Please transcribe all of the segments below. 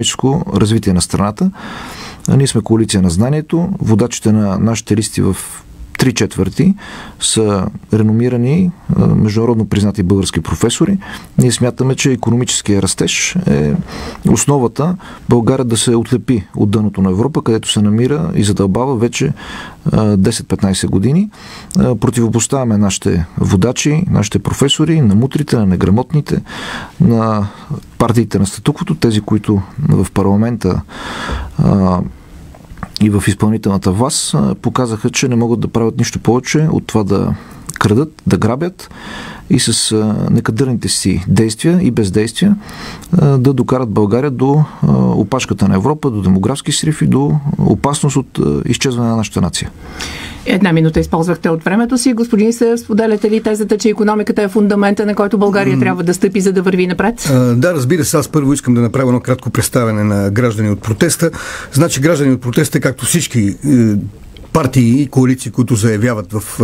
економическо развитие на страната. Ние сме коалиция на знанието. Водачите на нашите листи в три четвърти са реномирани, международно признати български професори. Ние смятаме, че економическия растеж е основата България да се отлепи от дъното на Европа, където се намира и задълбава вече 10-15 години. Противопоставяме нашите водачи, нашите професори, на мутрите, на неграмотните, на партиите на статуквото, тези, които в парламента и в изпълнителната власт показаха, че не могат да правят нищо повече от това да крадат, да грабят и с некадърните си действия и бездействия да докарат България до опашката на Европа, до демографски срив и до опасност от изчезване на нашата нация. Една минута използвахте от времето си. Господин Сър, споделяте ли тезата, че економиката е фундамента, на който България mm. трябва да стъпи, за да върви напред? А, да, разбира се. Аз първо искам да направя едно кратко представяне на граждани от протеста. Значи граждани от протеста, както всички е, партии и коалиции, които заявяват в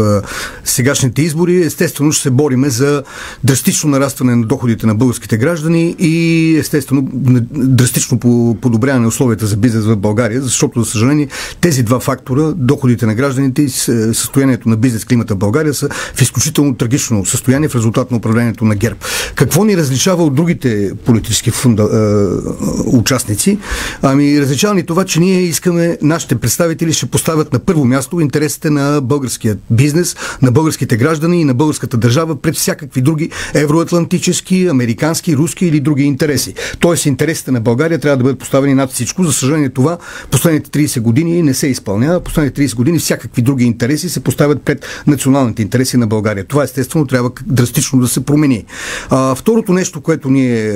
сегашните избори, естествено ще се бориме за драстично нарастване на доходите на българските граждани и естествено драстично подобряване на условията за бизнес в България, защото, за съжаление, тези два фактора, доходите на гражданите и състоянието на бизнес климата в България са в изключително трагично състояние в резултат на управлението на ГЕРБ. Какво ни различава от другите политически фунда, е, участници? Ами, различава ни това, че ние искаме, нашите представители ще поставят на първо първо място интересите на българския бизнес, на българските граждани и на българската държава пред всякакви други евроатлантически, американски, руски или други интереси. Тоест интересите на България трябва да бъдат поставени над всичко. За съжаление това последните 30 години не се изпълнява. Последните 30 години всякакви други интереси се поставят пред националните интереси на България. Това естествено трябва драстично да се промени. А, второто нещо, което ние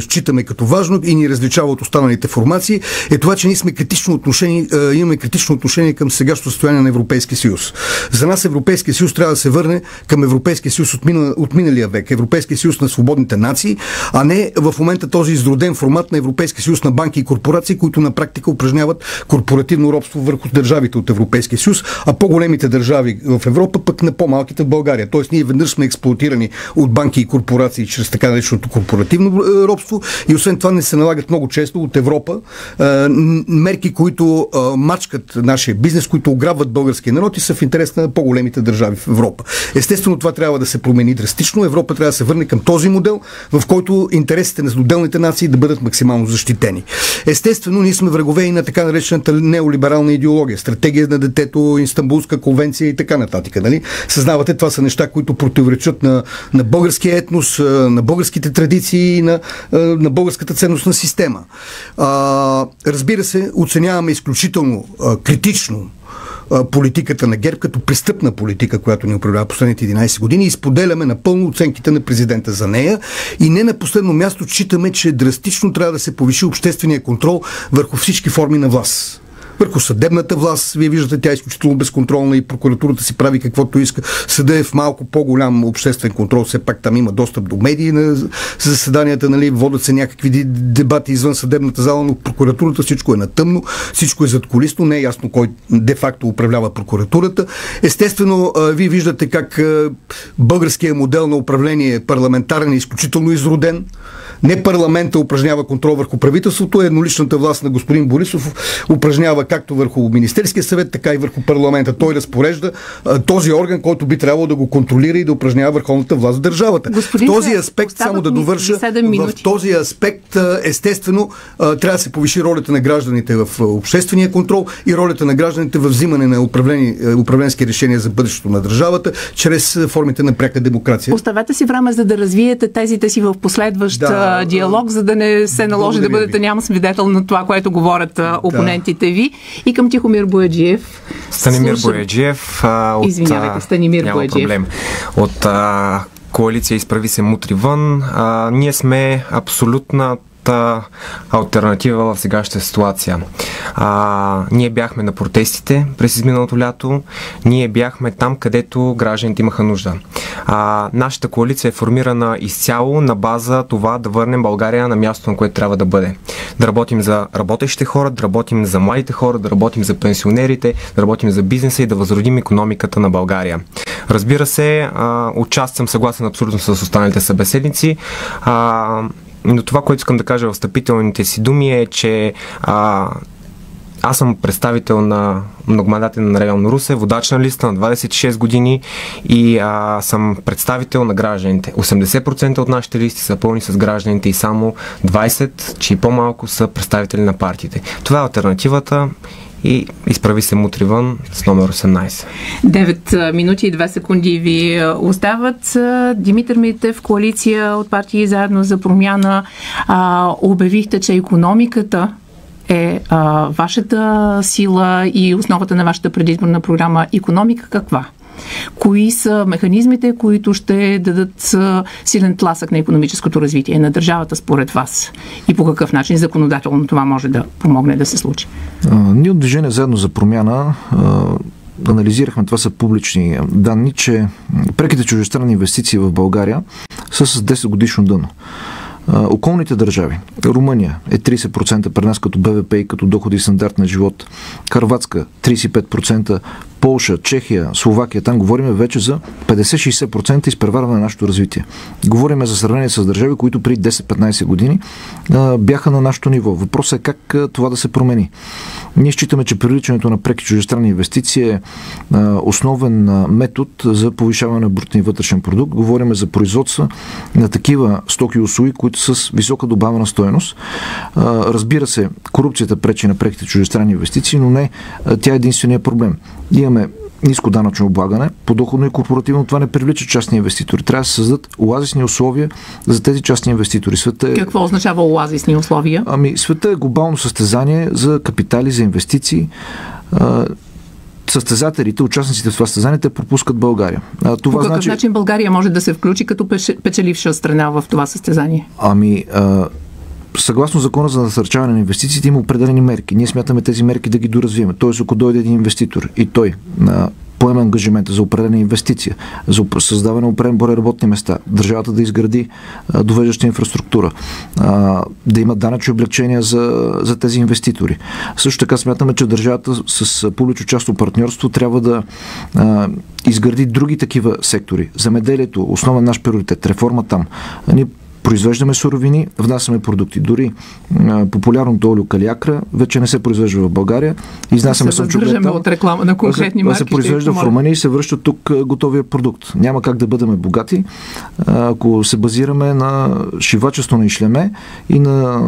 считаме като важно и ни различава от останалите формации, е това, че ние сме критично отношение, имаме критично отношение към сега настоящото състояние на Европейския съюз. За нас Европейския съюз трябва да се върне към Европейския съюз от, мина, от миналия век, Европейския съюз на свободните нации, а не в момента този изроден формат на Европейския съюз на банки и корпорации, които на практика упражняват корпоративно робство върху държавите от Европейския съюз, а по-големите държави в Европа пък на по-малките в България. Тоест ние веднъж сме експлуатирани от банки и корпорации чрез така нареченото корпоративно е, робство и освен това не се налагат много често от Европа е, мерки, които е, мачкат нашия бизнес, които ограбват българския народ и са в интерес на по-големите държави в Европа. Естествено, това трябва да се промени драстично. Европа трябва да се върне към този модел, в който интересите на отделните нации да бъдат максимално защитени. Естествено, ние сме врагове и на така наречената неолиберална идеология, стратегия на детето, Истанбулска конвенция и така нататък. Нали? Съзнавате, това са неща, които противоречат на, на българския етнос, на българските традиции и на, на българската ценностна система. А, разбира се, оценяваме изключително а, критично политиката на ГЕРБ като престъпна политика, която ни управлява последните 11 години и споделяме напълно оценките на президента за нея. И не на последно място считаме, че драстично трябва да се повиши обществения контрол върху всички форми на власт върху съдебната власт. Вие виждате, тя е изключително безконтролна и прокуратурата си прави каквото иска. Съда е в малко по-голям обществен контрол. Все пак там има достъп до медии на заседанията, нали, водят се някакви дебати извън съдебната зала, но прокуратурата всичко е на тъмно, всичко е задколисно, не е ясно кой де-факто управлява прокуратурата. Естествено, вие виждате как българският модел на управление е парламентарен е изключително изроден. Не парламента упражнява контрол върху правителството, едноличната власт на господин Борисов упражнява както върху Министерския съвет, така и върху парламента. Той разпорежда а, този орган, който би трябвало да го контролира и да упражнява върховната власт в държавата. Господин в този аспект, само да довърша, в този аспект, естествено, трябва да се повиши ролята на гражданите в обществения контрол и ролята на гражданите в взимане на управленски решения за бъдещето на държавата, чрез формите на пряка демокрация. Оставете си време, за да развиете тезите си в последващ да, диалог, за да не се наложи да бъдете няма свидетел на това, което говорят опонентите ви ви и към Тихомир Бояджиев. Станимир Слушам... Бояджиев. А, от, Извинявайте, Станимир няма Бояджиев. проблем. От а, коалиция Изправи се мутри вън. А, ние сме абсолютна альтернатива в сегашната ситуация. А, ние бяхме на протестите през изминалото лято, ние бяхме там, където гражданите имаха нужда. А, нашата коалиция е формирана изцяло на база това да върнем България на мястото, на което трябва да бъде. Да работим за работещите хора, да работим за младите хора, да работим за пенсионерите, да работим за бизнеса и да възродим економиката на България. Разбира се, а, отчасти съм съгласен абсолютно с останалите събеседници. А, но това, което искам да кажа в встъпителните си думи е, че а, аз съм представител на многомандатен на район Русе, водач на листа на 26 години и а, съм представител на гражданите. 80% от нашите листи са пълни с гражданите и само 20, че и по-малко са представители на партиите. Това е альтернативата и изправи се мутри вън с номер 18. 9 минути и 2 секунди ви остават. Димитър Митев, коалиция от партии Заедно за промяна, а, обявихте, че економиката е а, вашата сила и основата на вашата предизборна програма. Економика каква? Кои са механизмите, които ще дадат силен тласък на економическото развитие на държавата според вас? И по какъв начин законодателно това може да помогне да се случи? Ние от Движение заедно за промяна анализирахме, това са публични данни, че преките чужестранни инвестиции в България са с 10 годишно дъно. Околните държави. Румъния е 30% при нас като БВП и като доходи и стандарт на живот. Харватска 35%, Полша, Чехия, Словакия, там говорим вече за 50-60% изпреварване на нашето развитие. Говорим за сравнение с държави, които при 10-15 години а, бяха на нашето ниво. Въпросът е как а, това да се промени. Ние считаме, че привличането на преки чужестранни инвестиции е а, основен метод за повишаване на брутния вътрешен продукт. Говорим за производства на такива стоки и услуги, които са с висока добавена стоеност. Разбира се, корупцията пречи на преките чужестранни инвестиции, но не тя е единствения проблем. Имаме ниско данъчно облагане, подоходно и корпоративно това не привлича частни инвеститори. Трябва да се създадат оазисни условия за тези частни инвеститори. Света е... Какво означава оазисни условия? Ами, света е глобално състезание за капитали, за инвестиции състезателите, участниците в това състезание, те пропускат България. А, това По какъв значи... начин България може да се включи като печеливша страна в това състезание? Ами, а, съгласно закона за насърчаване на инвестициите има определени мерки. Ние смятаме тези мерки да ги доразвием. Тоест, ако дойде един инвеститор и той на поема ангажимента за определена инвестиция, за създаване на определен брой работни места, държавата да изгради а, довеждаща инфраструктура, а, да има данъчни облегчения за, за тези инвеститори. Също така смятаме, че държавата с публично-частно партньорство трябва да а, изгради други такива сектори. Замеделието, основен наш приоритет, реформа там. Ние произвеждаме суровини, внасяме продукти. Дори а, популярното олио калиакра вече не се произвежда в България. Изнасяме се от реклама на конкретни марки. се произвежда в Румъния и се връща тук готовия продукт. Няма как да бъдем богати, ако се базираме на шивачество на ишлеме и на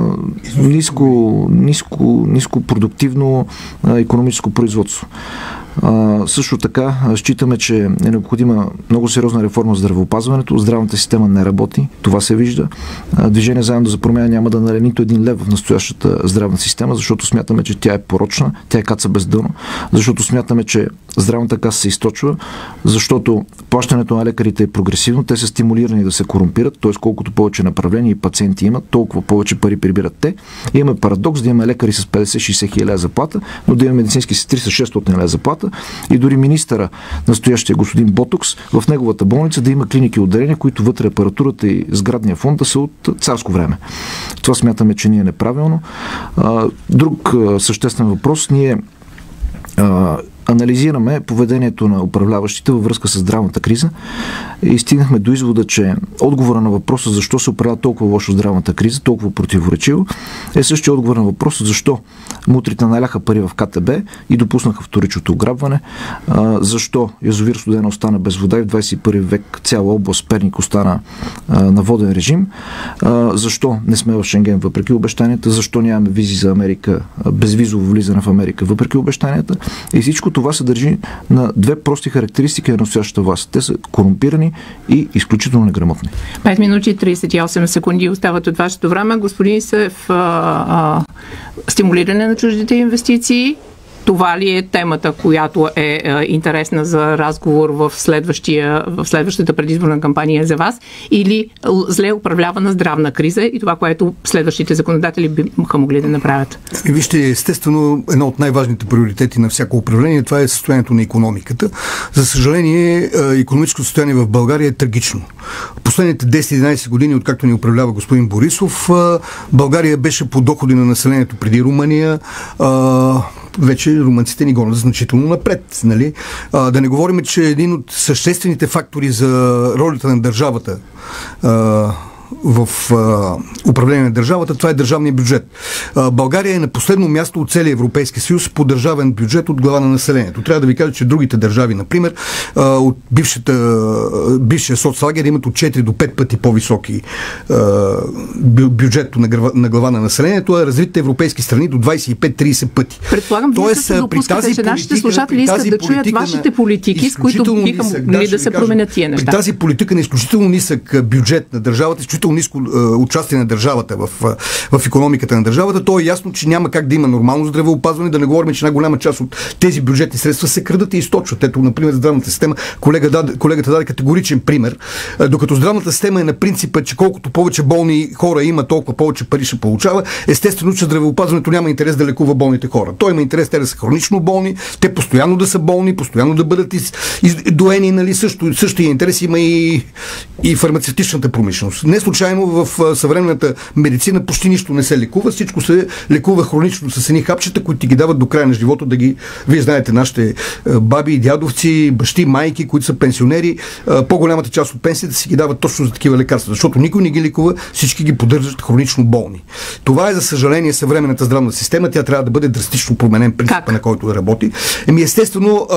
ниско, ниско, ниско продуктивно економическо производство. Също така считаме, че е необходима много сериозна реформа в здравеопазването. Здравната система не работи. Това се вижда. Движение заедно за промяна няма да нале нито един лев в настоящата здравна система, защото смятаме, че тя е порочна, тя е каца без дъно, защото смятаме, че здравната каса се източва, защото плащането на лекарите е прогресивно, те са стимулирани да се корумпират, т.е. колкото повече направления и пациенти имат, толкова повече пари прибират те. И имаме парадокс да имаме лекари с 50-60 хиляди заплата, но да имаме медицински сестри с 600 хиляди заплата и дори министъра, настоящия господин Ботокс, в неговата болница да има клиники отделения, които вътре апаратурата и сградния фонд да са от царско време. Това смятаме, че ние е неправилно. Друг съществен въпрос, ние анализираме поведението на управляващите във връзка с здравната криза и стигнахме до извода, че отговора на въпроса защо се управлява толкова лошо здравната криза, толкова противоречиво, е същия отговор на въпроса защо мутрите наляха пари в КТБ и допуснаха вторичното ограбване, защо язовир Студена остана без вода и в 21 век цяла област Перник остана на воден режим, защо не сме в Шенген въпреки обещанията, защо нямаме визи за Америка, безвизово влизане в Америка въпреки обещанията. И всичко това се държи на две прости характеристики на настоящата власт. Те са корумпирани и изключително неграмотни. 5 минути и 38 секунди остават от вашето време. Господин Сев, стимулиране на чуждите инвестиции, това ли е темата, която е, е интересна за разговор в, следващия, в следващата предизборна кампания за вас? Или зле управлявана здравна криза и това, което следващите законодатели биха могли да направят? Вижте, естествено, едно от най-важните приоритети на всяко управление, това е състоянието на економиката. За съжаление, економическото състояние в България е трагично. Последните 10-11 години, откакто ни управлява господин Борисов, е, България беше по доходи на населението преди Румъния е, вече румънците ни гонят значително напред. Нали? А, да не говорим, че един от съществените фактори за ролята на държавата а, в а, управление на държавата, това е държавния бюджет. А, България е на последно място от целия Европейски съюз по държавен бюджет от глава на населението. Трябва да ви кажа, че другите държави, например, а, от бившата, бившия соцлагер имат от 4 до 5 пъти по-високи а, бюджет на глава, на глава на населението, а развитите европейски страни до 25-30 пъти. Предполагам, Тоест, вие при тази че нашите слушатели искат да чуят вашите политики, с които биха могли да, да се променят тия неща. При тази политика на изключително нисък бюджет на държавата, изключително ниско е, участие на държавата в, в економиката на държавата, то е ясно, че няма как да има нормално здравеопазване, да не говорим, че една голяма част от тези бюджетни средства се крадат и източват. Ето, например, здравната система, колега колегата даде категоричен пример. Докато здравната система е на принципа, че колкото повече болни хора има, толкова повече пари ще получава, естествено, че здравеопазването няма интерес да лекува болните хора. Той има интерес те да са хронично болни, те постоянно да са болни, постоянно да бъдат из, из, доени, нали, също, същия интерес има и, и фармацевтичната промишленост. Не случайно в съвременната медицина почти нищо не се лекува, всичко се лекува хронично с едни хапчета, които ти ги дават до края на живота да ги, вие знаете, нашите баби дядовци, бащи, майки, които са пенсионери, по-голямата част от пенсията си ги дават точно за такива лекарства, защото никой не ги лекува, всички ги поддържат хронично болни. Това е, за съжаление, съвременната здравна система. Тя трябва да бъде драстично променен принципа, на който да работи. Еми, естествено,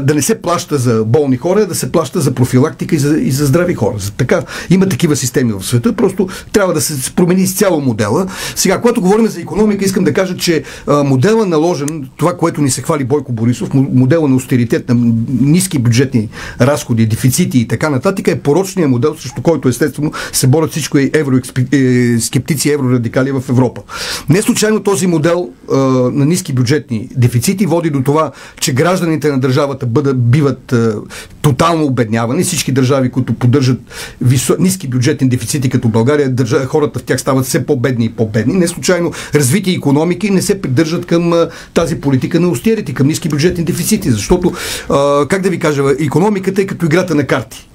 да не се плаща за болни хора, да се плаща за профилактика и за, и за здрави хора. Така, има такива системи в света, просто трябва да се промени изцяло модела. Сега, когато говорим за економика, искам да кажа, че модела наложен, това, което ни се хвали Бойко Борисов, модела на austeritet, на ниски бюджетни разходи, дефицити и така нататък, е порочният модел, срещу който естествено се борят всичко и евроскептици, е, еврорадикали в Европа. Не случайно този модел на ниски бюджетни дефицити води до това, че гражданите на държава държавата бъдат, биват е, тотално обеднявани. Всички държави, които поддържат висо, ниски бюджетни дефицити, като България, държа, хората в тях стават все по-бедни и по-бедни. Не случайно развити економики не се придържат към е, тази политика на устиерите, към ниски бюджетни дефицити, защото, е, как да ви кажа, економиката е като играта на карти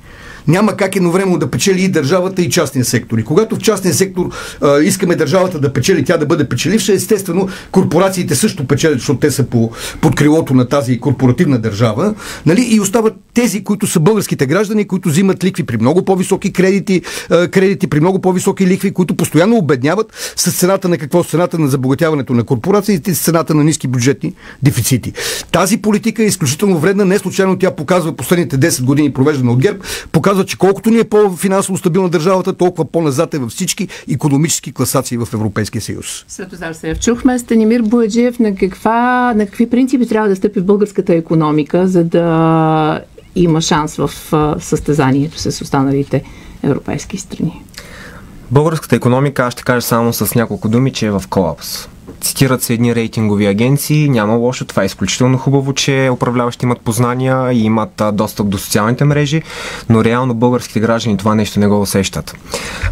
няма как едновременно да печели и държавата и частния сектор. И когато в частния сектор а, искаме държавата да печели, тя да бъде печеливша, естествено корпорациите също печелят, защото те са по, под крилото на тази корпоративна държава. Нали? И остават тези, които са българските граждани, които взимат ликви при много по-високи кредити, а, кредити при много по-високи ликви, които постоянно обедняват с цената на какво? Цената на забогатяването на корпорациите, с цената на ниски бюджетни дефицити. Тази политика е изключително вредна. Не случайно тя показва последните 10 години провеждана от ГЕРБ, показва казва, че колкото ни е по-финансово стабилна държавата, толкова по-назад е във всички економически класации в Европейския съюз. Светозар се чухме Станимир Бояджиев на, каква, на какви принципи трябва да стъпи българската економика, за да има шанс в състезанието с останалите европейски страни. Българската економика, аз ще кажа само с няколко думи, че е в колапс. Цитират се едни рейтингови агенции, няма лошо, това е изключително хубаво, че управляващи имат познания и имат достъп до социалните мрежи, но реално българските граждани това нещо не го усещат.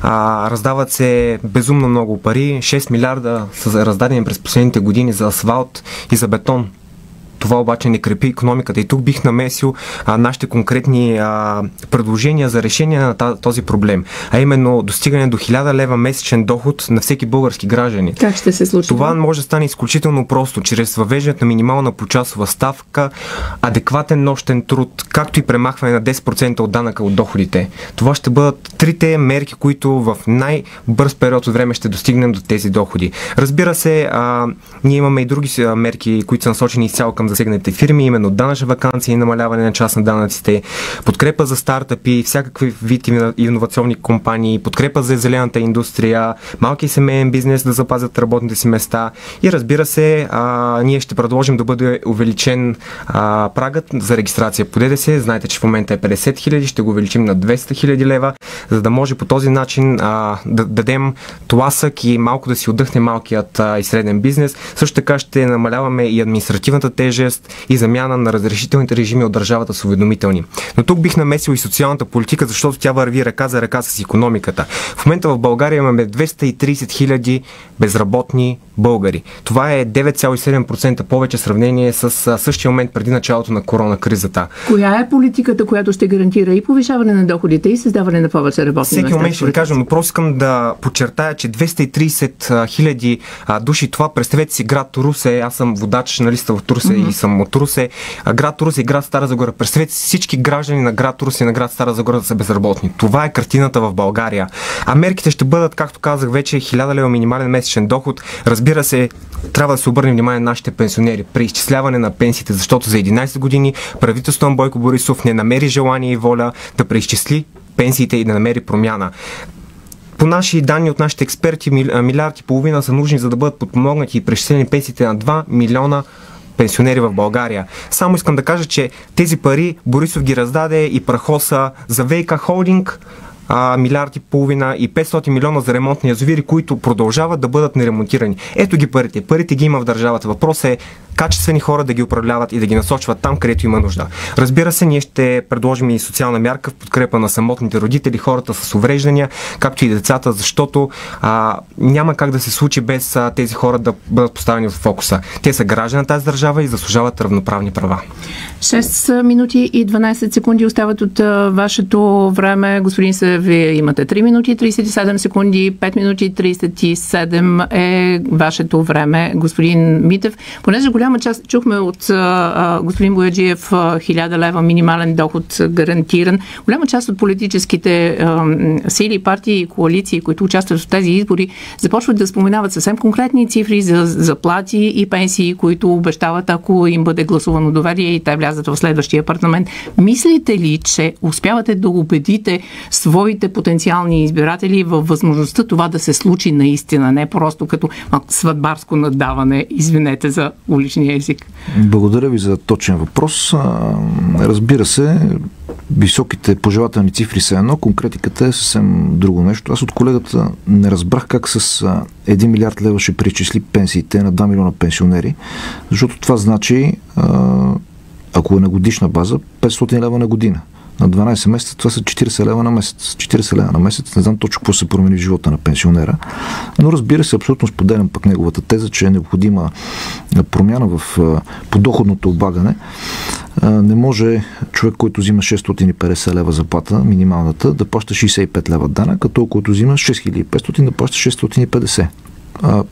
А, раздават се безумно много пари, 6 милиарда са раздадени през последните години за асфалт и за бетон това обаче не крепи економиката. И тук бих намесил а, нашите конкретни а, предложения за решение на този проблем. А именно достигане до 1000 лева месечен доход на всеки български граждани. Как ще се случи? Това може да стане изключително просто, чрез въвеждането на минимална почасова ставка, адекватен нощен труд, както и премахване на 10% от данъка от доходите. Това ще бъдат трите мерки, които в най-бърз период от време ще достигнем до тези доходи. Разбира се, а, ние имаме и други мерки, които са насочени изцяло към засегнатите фирми, именно данъчна вакансия и намаляване на част на данъците, подкрепа за стартъпи, всякакви вид иновационни компании, подкрепа за зелената индустрия, малки семейен бизнес да запазят работните си места и разбира се, а, ние ще предложим да бъде увеличен а, прагът за регистрация по ДДС. Знаете, че в момента е 50 хиляди, ще го увеличим на 200 хиляди лева, за да може по този начин а, да дадем тласък и малко да си отдъхне малкият а, и среден бизнес. Също така ще намаляваме и административната тежест тежест и замяна на разрешителните режими от държавата с уведомителни. Но тук бих намесил и социалната политика, защото тя върви ръка за ръка с економиката. В момента в България имаме 230 хиляди безработни българи. Това е 9,7% повече сравнение с същия момент преди началото на корона кризата. Коя е политиката, която ще гарантира и повишаване на доходите и създаване на повече работни Всеки места? момент ще ви кажа, но просто искам да подчертая, че 230 хиляди души, това представете си град Русе, аз съм водач на листа в Русе mm-hmm mm-hmm. и съм от Русе. Град Русе и град Стара Загора. Представете всички граждани на град Русе и на град Стара Загора да са безработни. Това е картината в България. А мерките ще бъдат, както казах вече, 1000 лева минимален месечен доход. Разбира се, трябва да се обърне внимание на нашите пенсионери при изчисляване на пенсиите, защото за 11 години правителството на Бойко Борисов не намери желание и воля да преизчисли пенсиите и да намери промяна. По наши данни от нашите експерти, милиарди и половина са нужни за да бъдат подпомогнати и преизчислени пенсиите на 2 милиона пенсионери в България. Само искам да кажа, че тези пари Борисов ги раздаде и прахоса за ВК Холдинг, а, милиард и половина и 500 милиона за ремонтни язовири, които продължават да бъдат неремонтирани. Ето ги парите. Парите ги има в държавата. Въпросът е качествени хора да ги управляват и да ги насочват там, където има нужда. Разбира се, ние ще предложим и социална мярка в подкрепа на самотните родители, хората с увреждания, както и децата, защото а, няма как да се случи без а, тези хора да бъдат поставени в фокуса. Те са граждани на тази държава и заслужават равноправни права. 6 минути и 12 секунди остават от а, вашето време. Господин Се, вие имате 3 минути 37 секунди, 5 минути 37 е вашето време. Господин Митев, понеже голям голяма част чухме от а, господин Бояджиев 1000 лева минимален доход гарантиран. Голяма част от политическите а, сили, партии и коалиции, които участват в тези избори, започват да споменават съвсем конкретни цифри за заплати и пенсии, които обещават, ако им бъде гласувано доверие и те влязат в следващия парламент. Мислите ли, че успявате да убедите своите потенциални избиратели във възможността това да се случи наистина, не просто като сватбарско надаване, извинете за улични майчиния език? Благодаря ви за точен въпрос. Разбира се, високите пожелателни цифри са едно, конкретиката е съвсем друго нещо. Аз от колегата не разбрах как с 1 милиард лева ще причисли пенсиите на 2 милиона пенсионери, защото това значи, ако е на годишна база, 500 лева на година на 12 месеца, това са 40 лева на месец. 40 лева на месец, не знам точно какво се промени в живота на пенсионера, но разбира се, абсолютно споделям пък неговата теза, че е необходима промяна в подоходното облагане. Не може човек, който взима 650 лева заплата, минималната, да плаща 65 лева данък, а той, който взима 6500 да плаща 650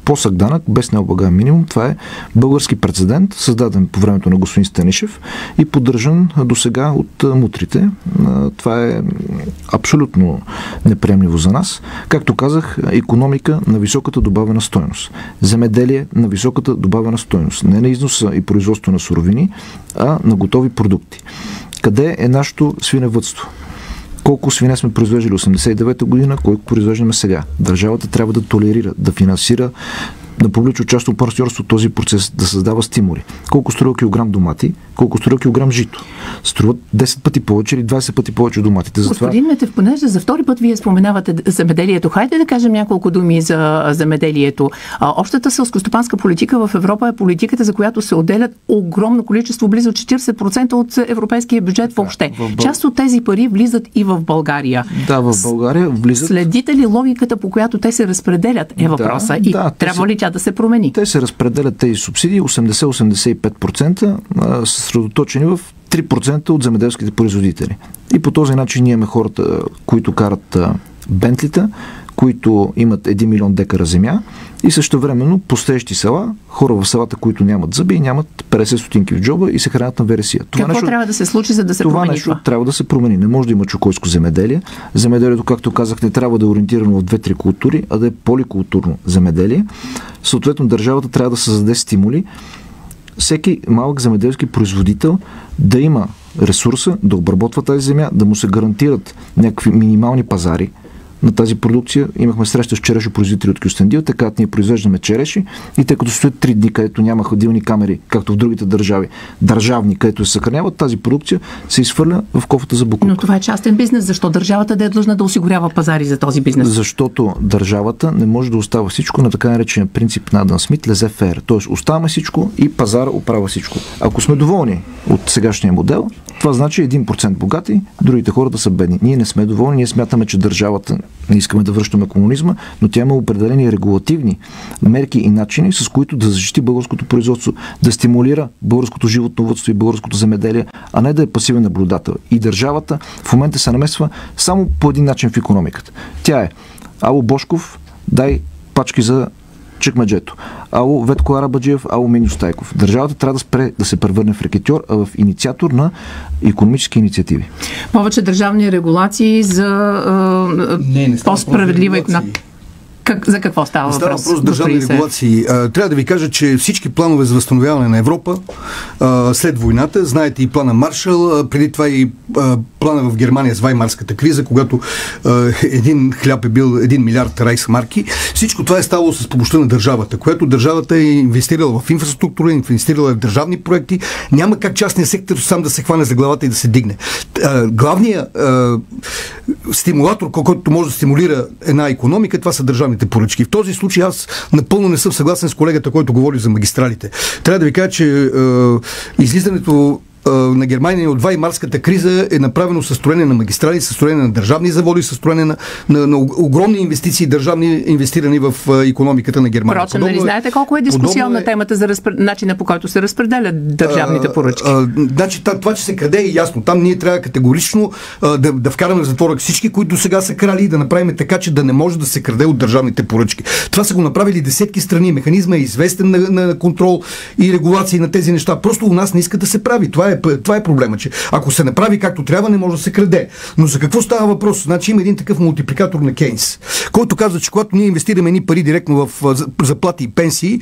посък данък без необлагаем минимум. Това е български прецедент, създаден по времето на господин Станишев и поддържан до сега от мутрите. Това е абсолютно неприемливо за нас. Както казах, економика на високата добавена стойност. Земеделие на високата добавена стойност. Не на износа и производство на суровини, а на готови продукти. Къде е нашето свиневътство? Колко свине сме произвеждали 89-та година, колко произвеждаме сега. Държавата трябва да толерира, да финансира на публично-частно партньорство този процес да създава стимули. Колко струва килограм домати, колко струва килограм жито. Струват 10 пъти повече или 20 пъти повече от доматите. Затова... Господин Метев, понеже за втори път вие споменавате земеделието, хайде да кажем няколко думи за земеделието. Общата селскостопанска политика в Европа е политиката, за която се отделят огромно количество, близо 40% от европейския бюджет да, въобще. В Бъл... Част от тези пари влизат и в България. Да, в България влизат. Следите ли логиката, по която те се разпределят, е въпроса. Да, и да, трябва ли тя да се промени? Те се разпределят тези субсидии 80-85% съсредоточени в 3% от земеделските производители. И по този начин ние имаме хората, които карат бентлита, които имат 1 милион декара земя и също времено постещи села, хора в селата, които нямат зъби и нямат 50 стотинки в джоба и се хранят на вересия. Това Какво нещо, трябва да се случи, за да се това промени нещо това? трябва да се промени. Не може да има чукойско земеделие. Земеделието, както казах, не трябва да е ориентирано в две-три култури, а да е поликултурно земеделие. Съответно, държавата трябва да създаде стимули всеки малък земеделски производител да има ресурса да обработва тази земя, да му се гарантират някакви минимални пазари, на тази продукция. Имахме среща с черешопроизводители от Кюстендил, така ние произвеждаме череши и тъй като стоят три дни, където няма ходилни камери, както в другите държави, държавни, където се съхраняват, тази продукция се изхвърля в кофата за буклук. Но това е частен бизнес. Защо държавата да е длъжна да осигурява пазари за този бизнес? Защото държавата не може да остава всичко на така наречения принцип на Адам Смит, лезе фер. Тоест оставаме всичко и пазара оправя всичко. Ако сме доволни от сегашния модел, това значи 1% богати, другите хора да са бедни. Ние не сме доволни, ние смятаме, че държавата не искаме да връщаме комунизма, но тя има определени регулативни мерки и начини, с които да защити българското производство, да стимулира българското животновътство и българското земеделие, а не да е пасивен наблюдател. И държавата в момента се намесва само по един начин в економиката. Тя е Ало Бошков, дай пачки за чекмеджето. Ало Ветко Арабаджиев, ало Миню Стайков. Държавата трябва да спре да се превърне в рекетьор, а в инициатор на економически инициативи. Повече държавни регулации за не, не по-справедлива економика. Как, за какво става въпрос? Става въпрос държавни регулации. А, трябва да ви кажа, че всички планове за възстановяване на Европа а, след войната, знаете и плана Маршал, а, преди това и а, плана в Германия с Ваймарската криза, когато а, един хляб е бил 1 милиард райсмарки, всичко това е ставало с помощта на държавата, което държавата е инвестирала в инфраструктура, инвестирала в държавни проекти. Няма как частния сектор сам да се хване за главата и да се дигне. А, главният а, стимулатор, който може да стимулира една економика, това са държавни държавните поръчки. В този случай аз напълно не съм съгласен с колегата, който говори за магистралите. Трябва да ви кажа, че е, излизането на Германия от Ваймарската криза е направено състроение на магистрали, състроение на държавни заводи, състроение на, на, на огромни инвестиции, държавни инвестирани в економиката на Германия. Впрочем, нали знаете колко е дискусионна е... темата за разпред... начина по който се разпределят държавните поръчки? А, а, значи, това, че се краде е ясно. Там ние трябва категорично а, да, да вкараме в затвора всички, които сега са крали и да направим така, че да не може да се краде от държавните поръчки. Това са го направили десетки страни. Механизма е известен на, на контрол и регулации на тези неща. Просто у нас не иска да се прави. Това е е, това е проблема, че ако се направи както трябва, не може да се краде. Но за какво става въпрос? Значи има един такъв мултипликатор на Кейнс, който казва, че когато ние инвестираме ни пари директно в заплати и пенсии,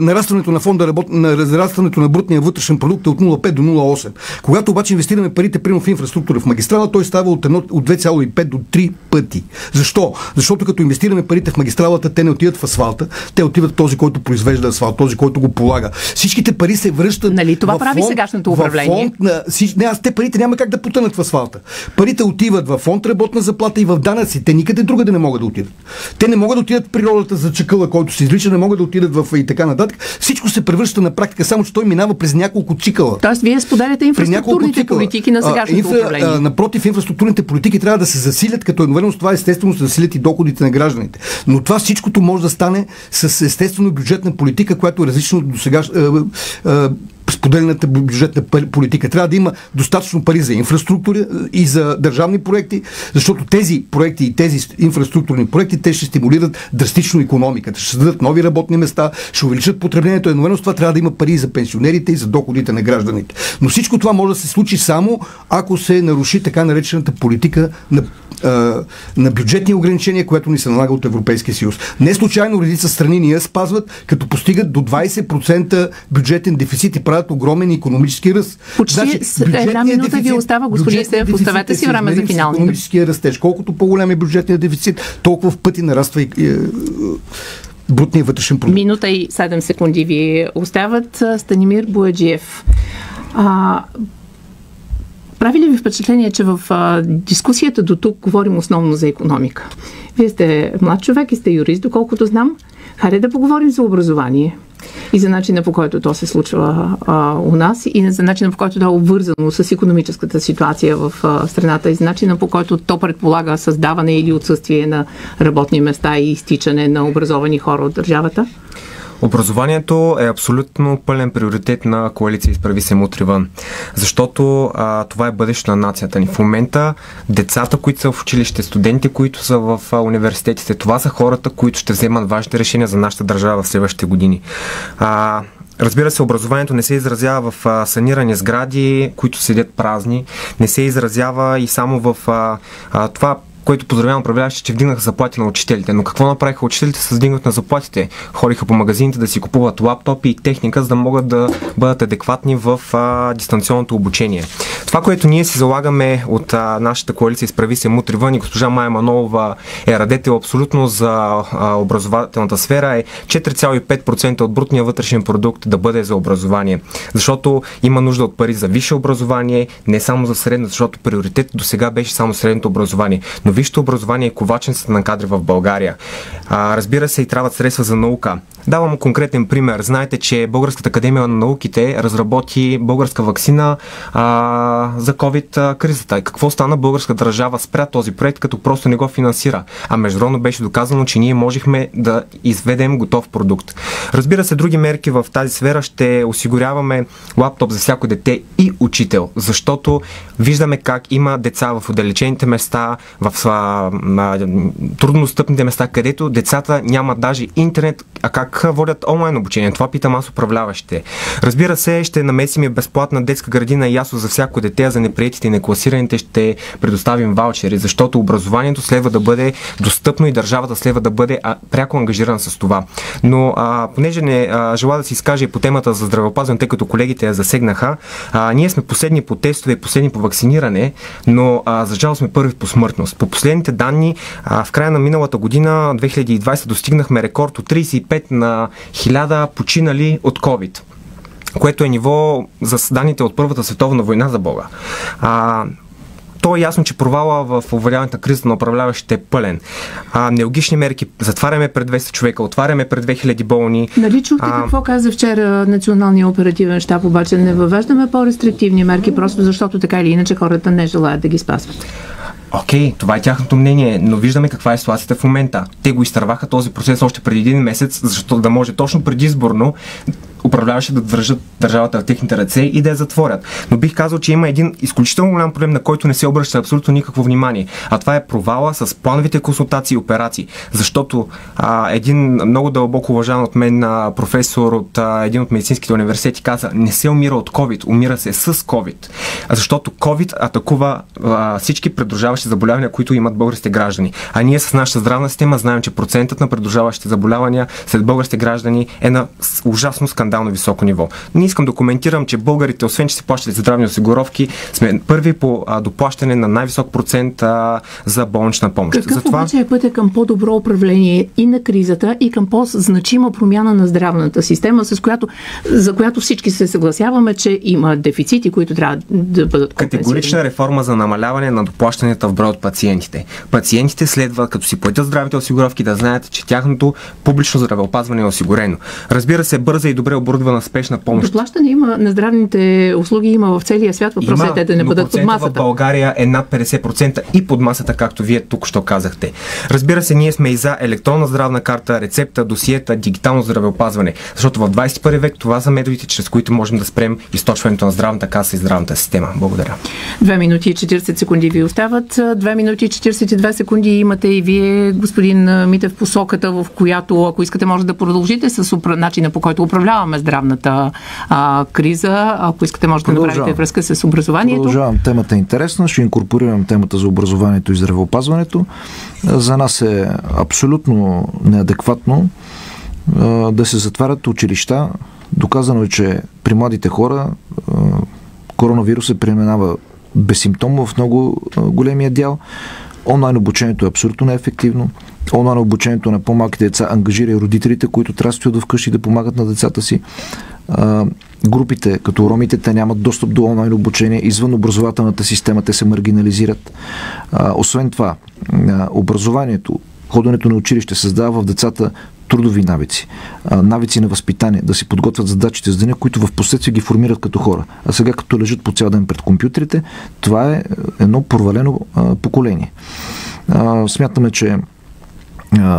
нарастването на фонда, на нарастването на брутния вътрешен продукт е от 0,5 до 0,8. Когато обаче инвестираме парите прямо в инфраструктура, в магистрала, той става от, 1, от 2,5 до 3 пъти. Защо? Защото като инвестираме парите в магистралата, те не отиват в асфалта, те отиват в този, който произвежда асфалт, този, който го полага. Всичките пари се връщат. Нали, това прави фонд, сегашното управление фонд на... Не, аз те парите няма как да потънат в асфалта. Парите отиват в фонд работна заплата и в данъци. Те никъде друга да не могат да отидат. Те не могат да отидат в природата за чакъла, който се излича, не могат да отидат в и така нататък. Всичко се превръща на практика, само че той минава през няколко цикъла. Тоест, вие споделяте инфраструктурните политики на сегашното инфра, управление. А, напротив, инфраструктурните политики трябва да се засилят, като едновременно с това естествено се засилят и доходите на гражданите. Но това всичкото може да стане с естествено бюджетна политика, която е различно до сега споделената бюджетна политика. Трябва да има достатъчно пари за инфраструктура е, и за държавни проекти, защото тези проекти и тези инфраструктурни проекти, те ще стимулират драстично економиката, ще създадат нови работни места, ще увеличат потреблението. Едновременно с това трябва да има пари за пенсионерите и за доходите на гражданите. Но всичко това може да се случи само ако се наруши така наречената политика на на бюджетни ограничения, което ни се налага от Европейския съюз. Не случайно редица страни ни я спазват, като постигат до 20% бюджетен дефицит и правят огромен економически ръст. Почти значи, една минута дефицит, ви остава, господин Сев, поставете си време за финални. Економическия растеж. Колкото по-голям е бюджетният дефицит, толкова в пъти нараства и, и, брутния вътрешен продукт. Минута и 7 секунди ви остават. Станимир Бояджиев. А, прави ли ви впечатление, че в а, дискусията до тук говорим основно за економика? Вие сте млад човек и сте юрист, доколкото знам. Хайде да поговорим за образование и за начина по който то се случва а, у нас и за начина по който то е обвързано с економическата ситуация в а, страната и за начина по който то предполага създаване или отсъствие на работни места и изтичане на образовани хора от държавата? Образованието е абсолютно пълен приоритет на коалиция Изправи се мутри вън. Защото а, това е бъдещето на нацията ни. В момента децата, които са в училище, студенти, които са в а, университетите, това са хората, които ще вземат важните решения за нашата държава в следващите години. А, Разбира се, образованието не се изразява в а, санирани сгради, които седят празни, не се изразява и само в а, а, това което поздравявам управляващите, че вдигнаха заплати на учителите. Но какво направиха учителите с вдигнат на заплатите? Ходиха по магазините да си купуват лаптопи и техника, за да могат да бъдат адекватни в а, дистанционното обучение. Това, което ние си залагаме от а, нашата коалиция Изправи се мутри вън и госпожа Майя Манова е радетел абсолютно за а, образователната сфера е 4,5% от брутния вътрешен продукт да бъде за образование. Защото има нужда от пари за висше образование, не само за средно, защото приоритет до сега беше само средното образование. Но висшето образование е коваченцата на кадри в България. А, разбира се, и трябват средства за наука. Давам конкретен пример. Знаете, че Българската академия на науките разработи българска вакцина а, за COVID-кризата. И какво стана? Българска държава спря този проект, като просто не го финансира. А международно беше доказано, че ние можехме да изведем готов продукт. Разбира се, други мерки в тази сфера ще осигуряваме лаптоп за всяко дете и учител, защото виждаме как има деца в отдалечените места, в а, трудностъпните места, където децата нямат даже интернет, а как как водят онлайн обучение? Това питам аз управляващите. Разбира се, ще намесим и безплатна детска градина ясно за всяко дете, а за неприятите и некласираните ще предоставим ваучери, защото образованието следва да бъде достъпно и държавата следва да бъде пряко ангажирана с това. Но а, понеже не а, желая да си изкаже и по темата за здравеопазване, тъй като колегите я засегнаха, а, ние сме последни по тестове и последни по вакциниране, но а, за жал сме първи по смъртност. По последните данни, а, в края на миналата година, 2020, достигнахме рекорд от 35 на 1000 починали от COVID което е ниво за данните от Първата световна война за Бога. А, то е ясно, че провала в овладяването на кризата на управляващите е пълен. А, неогични мерки, затваряме пред 200 човека, отваряме пред 2000 болни. Нали чухте а... какво каза вчера Националния оперативен щаб, обаче не въвеждаме по-рестриктивни мерки, просто защото така или иначе хората не желаят да ги спазват. Окей, okay, това е тяхното мнение, но виждаме каква е ситуацията в момента. Те го изтърваха този процес още преди един месец, защото да може точно предизборно управляващи да държат държавата в техните ръце и да я затворят. Но бих казал, че има един изключително голям проблем, на който не се обръща абсолютно никакво внимание. А това е провала с плановите консултации и операции. Защото а, един много дълбоко уважаван от мен а, професор от а, един от медицинските университети каза, не се умира от COVID, умира се с COVID. Защото COVID атакува а, всички придружаващи заболявания, които имат българските граждани. А ние с нашата здравна система знаем, че процентът на придружаващите заболявания сред българските граждани е на ужасно скандал скандално високо ниво. Не искам да коментирам, че българите, освен че си плащат здравни осигуровки, сме първи по а, доплащане на най-висок процент а, за болнична помощ. Какъв Затова... обаче е пътя към по-добро управление и на кризата, и към по-значима промяна на здравната система, с която, за която всички се съгласяваме, че има дефицити, които трябва да бъдат Категорична реформа за намаляване на доплащанията в брой от пациентите. Пациентите следва, като си платят здравите осигуровки, да знаят, че тяхното публично здравеопазване е осигурено. Разбира се, бърза и добре оборудвана спешна помощ. Доплащане има на здравните услуги има в целия свят. Въпросът е да не бъдат под масата. В България е над 50% и под масата, както вие тук що казахте. Разбира се, ние сме и за електронна здравна карта, рецепта, досиета, дигитално здравеопазване. Защото в 21 век това са методите, чрез които можем да спрем източването на здравната каса и здравната система. Благодаря. 2 минути и 40 секунди ви остават. 2 минути и 42 секунди имате и вие, господин Митев, посоката, в която, ако искате, може да продължите с начина по който управляваме здравната а, криза. Ако искате, може да направите връзка с образованието. Продължавам. Темата е интересна. Ще инкорпорирам темата за образованието и здравеопазването. За нас е абсолютно неадекватно а, да се затварят училища. Доказано е, че при младите хора а, коронавирус се преминава безсимптомно в много големия дял. Онлайн обучението е абсолютно неефективно. Онлайн обучението на по-малките деца ангажира и родителите, които трябва да стоят вкъщи да помагат на децата си. Групите, като ромите, те нямат достъп до онлайн обучение. Извън образователната система те се маргинализират. Освен това, образованието, ходенето на училище създава в децата трудови навици, навици на възпитание, да си подготвят задачите за деня, които в последствие ги формират като хора. А сега като лежат по цял ден пред компютрите, това е едно провалено поколение. Смятаме, че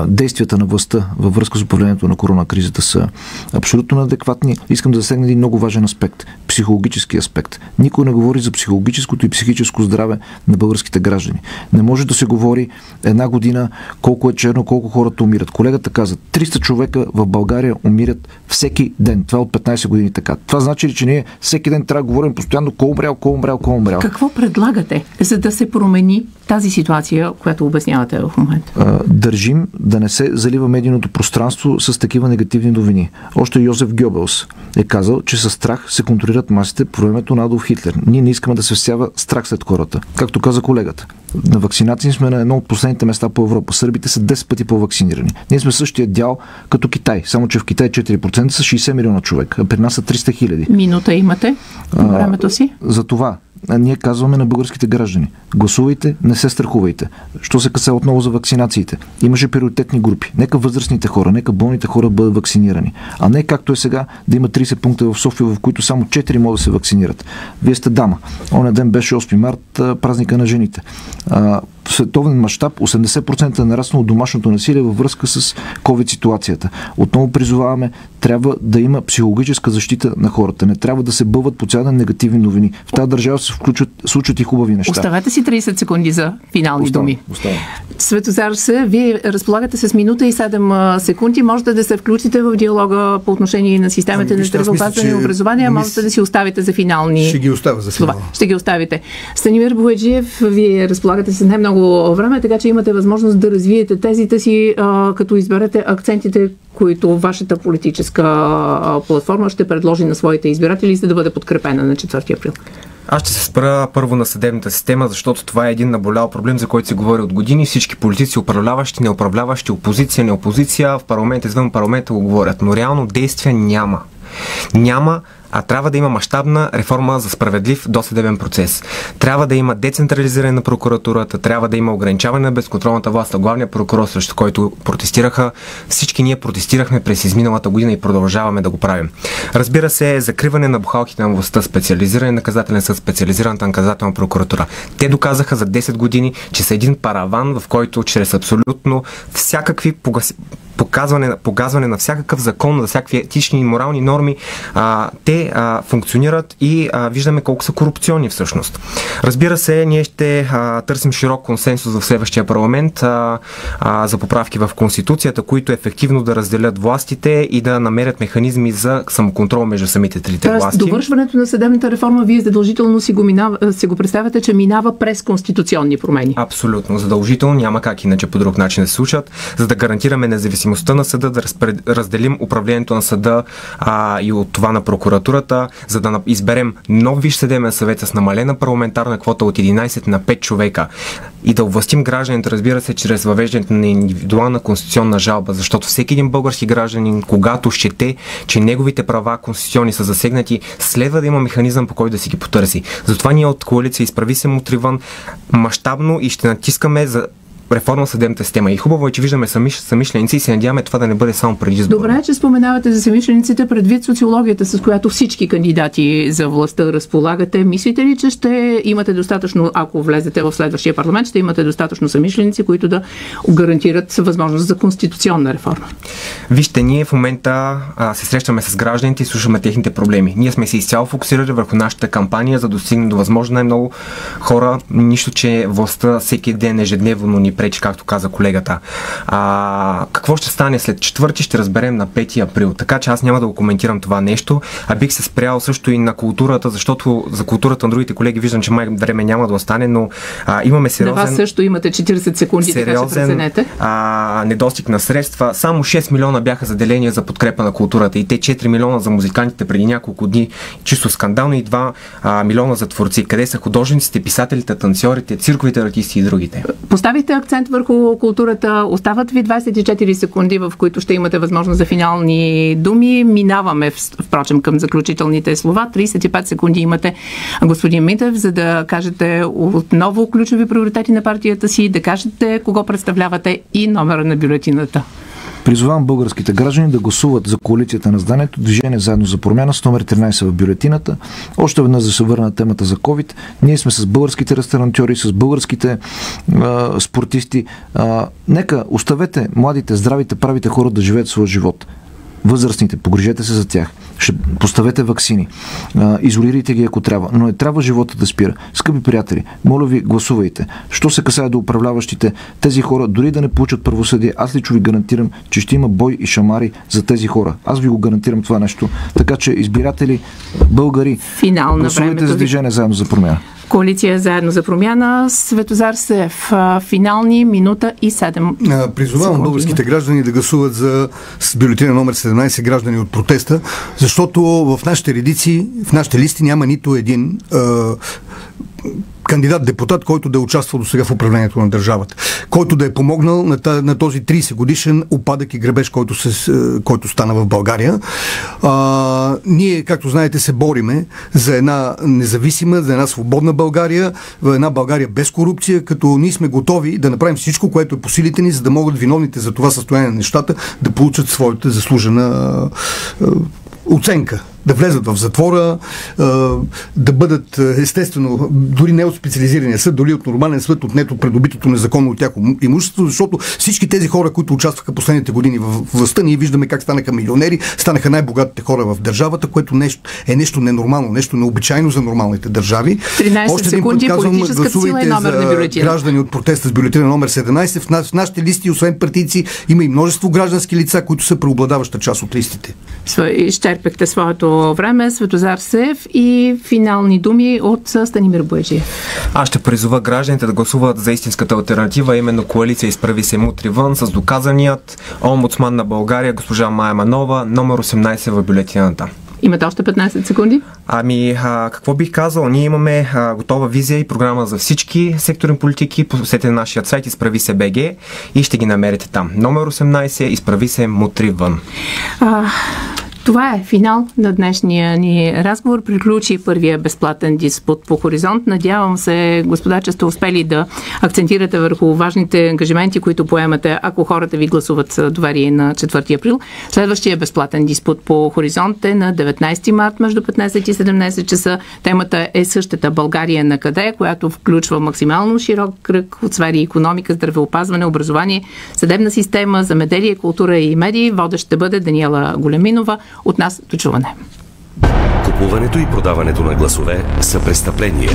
действията на властта във връзка с управлението на коронакризата са абсолютно неадекватни. Искам да засегна един много важен аспект психологически аспект. Никой не говори за психологическото и психическо здраве на българските граждани. Не може да се говори една година колко е черно, колко хората умират. Колегата каза, 300 човека в България умират всеки ден. Това е от 15 години така. Това значи ли, че ние всеки ден трябва да говорим постоянно кой умрял, кой умрял, кой умрял. Какво предлагате, за да се промени тази ситуация, която обяснявате в момента? Държим да не се залива медийното пространство с такива негативни новини. Още Йозеф Гьобелс е казал, че със страх се контролират масите по времето на Адолф Хитлер. Ние не искаме да се всява страх след хората. Както каза колегата. На вакцинации сме на едно от последните места по Европа. Сърбите са 10 пъти по-вакцинирани. Ние сме същия дял като Китай. Само, че в Китай 4% са 60 милиона човек, а при нас са 300 хиляди. Минута имате времето си? За това а ние казваме на българските граждани. Гласувайте, не се страхувайте. Що се каса отново за вакцинациите? Имаше приоритетни групи. Нека възрастните хора, нека болните хора бъдат вакцинирани. А не както е сега да има 30 пункта в София, в които само 4 могат да се вакцинират. Вие сте дама. Оня ден беше 8 март, празника на жените световен мащаб 80% е нараснало домашното насилие във връзка с COVID ситуацията. Отново призоваваме, трябва да има психологическа защита на хората. Не трябва да се бълват по цяла негативни новини. В тази държава се включват, случват и хубави неща. Оставете си 30 секунди за финални Оставам, думи. оставам. Светозар се, вие разполагате с минута и 7 секунди. Можете да се включите в диалога по отношение на системите Ами, на здравеопазване и образование. мис- Можете да си оставите за финални Ще ги оставя за финал. Ще ги оставите. Станимир Бояджиев, вие разполагате с не много време, така че имате възможност да развиете тезите си, като изберете акцентите, които вашата политическа платформа ще предложи на своите избиратели, за да бъде подкрепена на 4 април. Аз ще се спра първо на съдебната система, защото това е един наболял проблем, за който се говори от години. Всички политици, управляващи, неуправляващи, опозиция, не опозиция, в парламент, извън парламента го говорят. Но реално действия няма. Няма а трябва да има мащабна реформа за справедлив досъдебен процес. Трябва да има децентрализиране на прокуратурата, трябва да има ограничаване на безконтролната власт, а главният прокурор, срещу който протестираха. Всички ние протестирахме през изминалата година и продължаваме да го правим. Разбира се, закриване на бухалките на властта, специализиране на наказателен съд, специализираната наказателна прокуратура. Те доказаха за 10 години, че са един параван, в който чрез абсолютно всякакви погаси показване, погазване на всякакъв закон, за всякакви етични и морални норми, а, те а, функционират и а, виждаме колко са корупционни всъщност. Разбира се, ние ще а, търсим широк консенсус в следващия парламент а, а, за поправки в Конституцията, които ефективно да разделят властите и да намерят механизми за самоконтрол между самите трите Тоест, власти. довършването на съдебната реформа, вие задължително си го, минава, си го представяте, че минава през конституционни промени. Абсолютно. Задължително няма как иначе по друг начин да се случат, за да гарантираме независимостта на съда, да разделим управлението на съда а, и от това на прокуратурата, за да изберем нов виш съдебен съвет с намалена парламентарна квота от 11 на 5 човека и да овластим гражданите, разбира се, чрез въвеждането на индивидуална конституционна жалба, защото всеки един български гражданин, когато щете, че неговите права конституционни са засегнати, следва да има механизъм по който да си ги потърси. Затова ние от коалиция изправи се мутриван мащабно и ще натискаме за реформа в съдебната система. И хубаво е, че виждаме сами, самишленици и се надяваме това да не бъде само преди избора. Добре, че споменавате за самишлениците предвид социологията, с която всички кандидати за властта разполагате. Мислите ли, че ще имате достатъчно, ако влезете в следващия парламент, ще имате достатъчно самишленици, които да гарантират възможност за конституционна реформа? Вижте, ние в момента а, се срещаме с гражданите и слушаме техните проблеми. Ние сме се изцяло фокусирали върху нашата кампания, за да достигнем до възможно най-много хора. Нищо, че властта всеки ден ежедневно ни пречи, както каза колегата. А, какво ще стане след четвърти, ще разберем на 5 април. Така че аз няма да го коментирам това нещо, а бих се спрял също и на културата, защото за културата на другите колеги виждам, че май време няма да остане, но а, имаме сериозен... На вас също имате 40 секунди, така че сериозен преценете. а, недостиг на средства. Само 6 милиона бяха заделени за подкрепа на културата и те 4 милиона за музикантите преди няколко дни. Чисто скандално и 2 а, милиона за творци. Къде са художниците, писателите, танцорите, цирковите артисти и другите? Поставихте акцент върху културата. Остават ви 24 секунди, в които ще имате възможност за финални думи. Минаваме, впрочем, към заключителните слова. 35 секунди имате, господин Митев, за да кажете отново ключови приоритети на партията си, да кажете кого представлявате и номера на бюлетината. Призовавам българските граждани да гласуват за коалицията на зданието Движение заедно за промяна с номер 13 в бюлетината. Още веднъж да се върна на темата за COVID. Ние сме с българските ресторантьори, с българските а, спортисти. А, нека оставете младите, здравите, правите хора да живеят своя живот. Възрастните, погрижете се за тях. Ще поставете вакцини. Изолирайте ги ако трябва. Но не трябва живота да спира. Скъпи приятели, моля ви, гласувайте. Що се касае до управляващите, тези хора, дори да не получат правосъдие, аз лично ви гарантирам, че ще има бой и шамари за тези хора. Аз ви го гарантирам това нещо. Така че, избиратели, българи, Финал на гласувайте за ви. движение заедно за промяна. Коалиция заедно за промяна. Светозар Сев. Финални минута и 7 А, Призовавам българските граждани да гласуват за с бюлетина номер 17 граждани от протеста, защото в нашите редици, в нашите листи няма нито един а, кандидат-депутат, който да е участвал до сега в управлението на държавата, който да е помогнал на, на този 30 годишен опадък и гребеж, който, се, е, който стана в България. А, ние, както знаете, се бориме за една независима, за една свободна България, в една България без корупция, като ние сме готови да направим всичко, което е по силите ни, за да могат виновните за това състояние на нещата да получат своята заслужена а, оценка да влезат в затвора, да бъдат естествено, дори не от специализирания съд, дори от нормален съд, отнето придобитото незаконно от тях имущество, защото всички тези хора, които участваха последните години в властта, ние виждаме как станаха милионери, станаха най-богатите хора в държавата, което нещо, е нещо ненормално, нещо необичайно за нормалните държави. 13 Още секунди, път казвам, гласувайте номер на бюлетина. граждани от протеста с бюлетина номер 17. В, в нашите листи, освен партийци, има и множество граждански лица, които са преобладаваща част от листите. Изчерпахте своето време. Светозар Сев и финални думи от Станимир Боежи. Аз ще призова гражданите да гласуват за истинската альтернатива, именно коалиция Изправи се мутри вън с доказаният омбудсман на България, госпожа Майя Манова, номер 18 в бюлетината. Имате още 15 секунди. Ами, а, какво бих казал? Ние имаме а, готова визия и програма за всички секторни политики. Посетете нашия сайт Изправи се БГ и ще ги намерите там. Номер 18 Изправи се мутри вън. А, това е финал на днешния ни разговор. Приключи първия безплатен диспут по хоризонт. Надявам се, господа, че сте успели да акцентирате върху важните ангажименти, които поемате, ако хората ви гласуват доверие на 4 април. Следващия безплатен диспут по хоризонт е на 19 март между 15 и 17 часа. Темата е същата България на къде, която включва максимално широк кръг от сфери економика, здравеопазване, образование, съдебна система, замеделие, култура и медии. Водещ ще бъде Даниела Големинова. От нас до чуване. Купуването и продаването на гласове са престъпления.